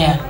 Yeah.